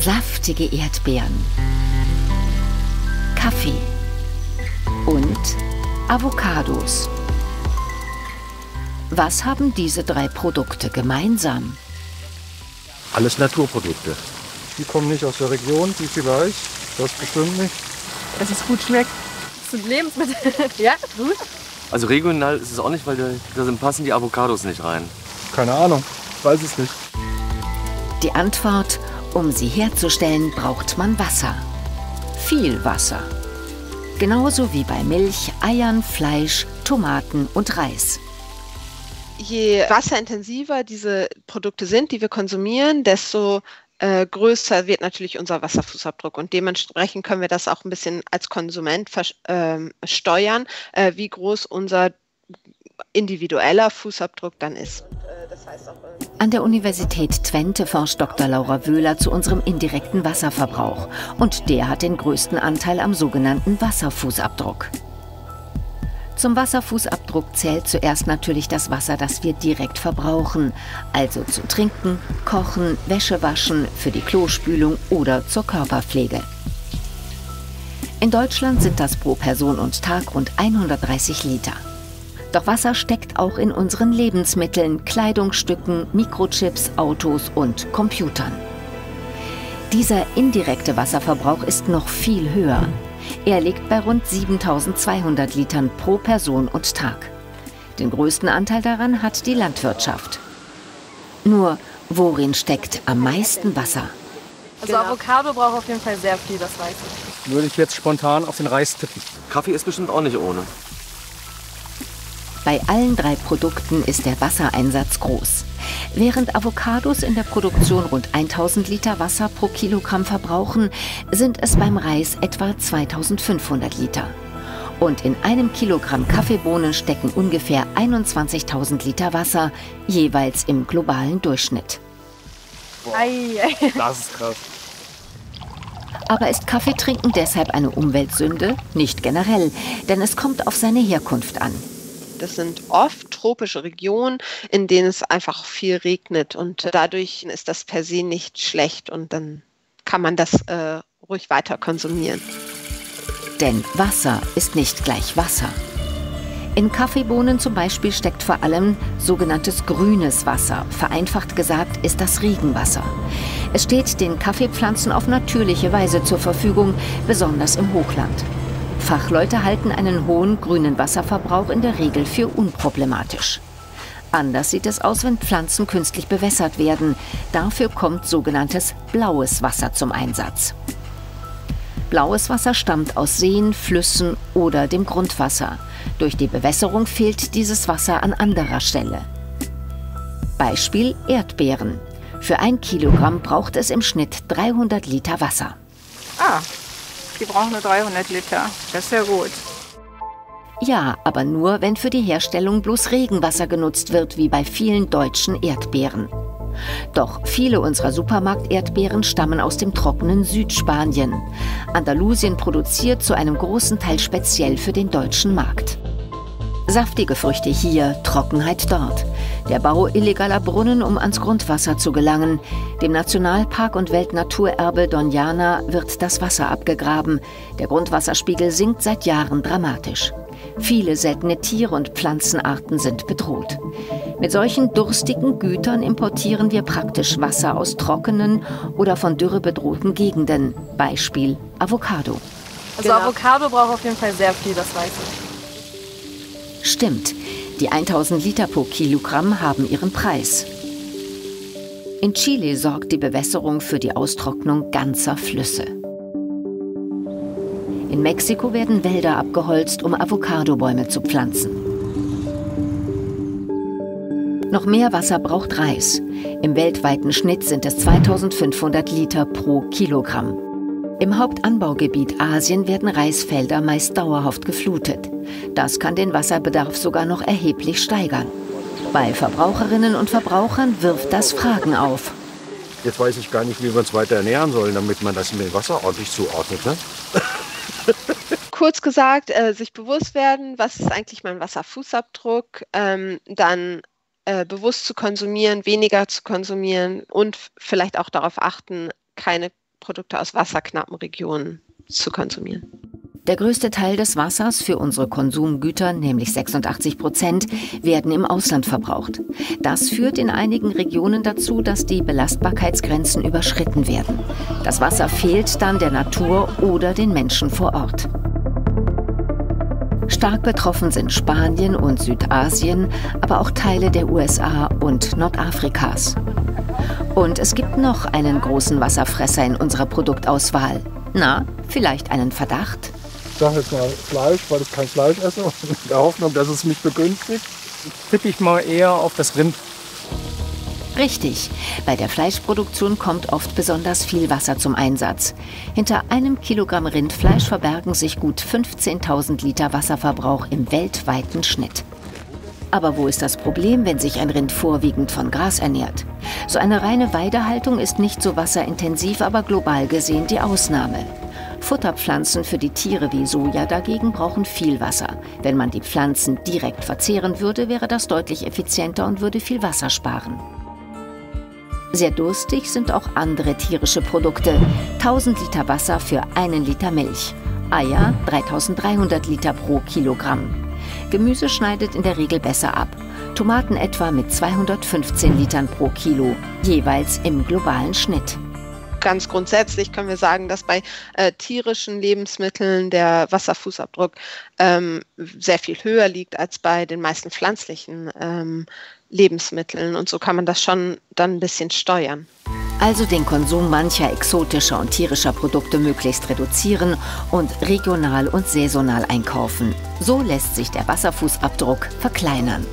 saftige Erdbeeren, Kaffee und Avocados. Was haben diese drei Produkte gemeinsam? Alles Naturprodukte. Die kommen nicht aus der Region, die vielleicht. Das bestimmt nicht. Dass es gut schmeckt. Das sind Lebensmittel. ja, gut. Also regional ist es auch nicht, weil da, da passen die Avocados nicht rein. Keine Ahnung, ich weiß es nicht. Die Antwort, um sie herzustellen, braucht man Wasser. Viel Wasser. Genauso wie bei Milch, Eiern, Fleisch, Tomaten und Reis. Je wasserintensiver diese Produkte sind, die wir konsumieren, desto äh, größer wird natürlich unser Wasserfußabdruck. Und dementsprechend können wir das auch ein bisschen als Konsument äh, steuern, äh, wie groß unser individueller Fußabdruck dann ist. An der Universität Twente forscht Dr. Laura Wöhler zu unserem indirekten Wasserverbrauch. Und der hat den größten Anteil am sogenannten Wasserfußabdruck. Zum Wasserfußabdruck zählt zuerst natürlich das Wasser, das wir direkt verbrauchen, also zu trinken, kochen, Wäsche waschen, für die Klospülung oder zur Körperpflege. In Deutschland sind das pro Person und Tag rund 130 Liter. Doch Wasser steckt auch in unseren Lebensmitteln, Kleidungsstücken, Mikrochips, Autos und Computern. Dieser indirekte Wasserverbrauch ist noch viel höher. Er liegt bei rund 7200 Litern pro Person und Tag. Den größten Anteil daran hat die Landwirtschaft. Nur, worin steckt am meisten Wasser? Also genau. Avocado braucht auf jeden Fall sehr viel, das weiß ich. Würde ich jetzt spontan auf den Reis tippen. Kaffee ist bestimmt auch nicht ohne. Bei allen drei Produkten ist der Wassereinsatz groß. Während Avocados in der Produktion rund 1000 Liter Wasser pro Kilogramm verbrauchen, sind es beim Reis etwa 2500 Liter. Und in einem Kilogramm Kaffeebohnen stecken ungefähr 21.000 Liter Wasser, jeweils im globalen Durchschnitt. Boah, das ist krass. Aber ist Kaffeetrinken deshalb eine Umweltsünde? Nicht generell, denn es kommt auf seine Herkunft an. Das sind oft tropische Regionen, in denen es einfach viel regnet und dadurch ist das per se nicht schlecht und dann kann man das äh, ruhig weiter konsumieren. Denn Wasser ist nicht gleich Wasser. In Kaffeebohnen zum Beispiel steckt vor allem sogenanntes grünes Wasser. Vereinfacht gesagt ist das Regenwasser. Es steht den Kaffeepflanzen auf natürliche Weise zur Verfügung, besonders im Hochland. Fachleute halten einen hohen grünen Wasserverbrauch in der Regel für unproblematisch. Anders sieht es aus, wenn Pflanzen künstlich bewässert werden. Dafür kommt sogenanntes blaues Wasser zum Einsatz. Blaues Wasser stammt aus Seen, Flüssen oder dem Grundwasser. Durch die Bewässerung fehlt dieses Wasser an anderer Stelle. Beispiel Erdbeeren. Für ein Kilogramm braucht es im Schnitt 300 Liter Wasser. Ah, die brauchen nur 300 Liter. Das ist ja gut. Ja, aber nur, wenn für die Herstellung bloß Regenwasser genutzt wird, wie bei vielen deutschen Erdbeeren. Doch viele unserer Supermarkterdbeeren stammen aus dem trockenen Südspanien. Andalusien produziert zu einem großen Teil speziell für den deutschen Markt. Saftige Früchte hier, Trockenheit dort. Der Bau illegaler Brunnen, um ans Grundwasser zu gelangen. Dem Nationalpark und Weltnaturerbe Doñana wird das Wasser abgegraben. Der Grundwasserspiegel sinkt seit Jahren dramatisch. Viele seltene Tiere- und Pflanzenarten sind bedroht. Mit solchen durstigen Gütern importieren wir praktisch Wasser aus trockenen oder von Dürre bedrohten Gegenden. Beispiel Avocado. Also genau. Avocado braucht auf jeden Fall sehr viel, das weiß ich. Stimmt, die 1000 Liter pro Kilogramm haben ihren Preis. In Chile sorgt die Bewässerung für die Austrocknung ganzer Flüsse. In Mexiko werden Wälder abgeholzt, um Avocadobäume zu pflanzen. Noch mehr Wasser braucht Reis. Im weltweiten Schnitt sind es 2500 Liter pro Kilogramm. Im Hauptanbaugebiet Asien werden Reisfelder meist dauerhaft geflutet. Das kann den Wasserbedarf sogar noch erheblich steigern. Bei Verbraucherinnen und Verbrauchern wirft das Fragen auf. Jetzt weiß ich gar nicht, wie wir uns weiter ernähren sollen, damit man das mit dem Wasser ordentlich zuordnet. Ne? Kurz gesagt, äh, sich bewusst werden, was ist eigentlich mein Wasserfußabdruck, ähm, dann äh, bewusst zu konsumieren, weniger zu konsumieren und vielleicht auch darauf achten, keine Produkte aus wasserknappen Regionen zu konsumieren. Der größte Teil des Wassers für unsere Konsumgüter, nämlich 86 Prozent, werden im Ausland verbraucht. Das führt in einigen Regionen dazu, dass die Belastbarkeitsgrenzen überschritten werden. Das Wasser fehlt dann der Natur oder den Menschen vor Ort. Stark betroffen sind Spanien und Südasien, aber auch Teile der USA und Nordafrikas. Und es gibt noch einen großen Wasserfresser in unserer Produktauswahl. Na, vielleicht einen Verdacht? Ich sage jetzt mal Fleisch, weil ich kein Fleisch esse. In der Hoffnung, dass es mich begünstigt. Tippe ich mal eher auf das Rind. Richtig, bei der Fleischproduktion kommt oft besonders viel Wasser zum Einsatz. Hinter einem Kilogramm Rindfleisch verbergen sich gut 15.000 Liter Wasserverbrauch im weltweiten Schnitt. Aber wo ist das Problem, wenn sich ein Rind vorwiegend von Gras ernährt? So eine reine Weidehaltung ist nicht so wasserintensiv, aber global gesehen die Ausnahme. Futterpflanzen für die Tiere wie Soja dagegen brauchen viel Wasser. Wenn man die Pflanzen direkt verzehren würde, wäre das deutlich effizienter und würde viel Wasser sparen. Sehr durstig sind auch andere tierische Produkte. 1000 Liter Wasser für einen Liter Milch. Eier 3300 Liter pro Kilogramm. Gemüse schneidet in der Regel besser ab. Tomaten etwa mit 215 Litern pro Kilo, jeweils im globalen Schnitt ganz grundsätzlich können wir sagen, dass bei äh, tierischen Lebensmitteln der Wasserfußabdruck ähm, sehr viel höher liegt als bei den meisten pflanzlichen ähm, Lebensmitteln. Und so kann man das schon dann ein bisschen steuern. Also den Konsum mancher exotischer und tierischer Produkte möglichst reduzieren und regional und saisonal einkaufen. So lässt sich der Wasserfußabdruck verkleinern.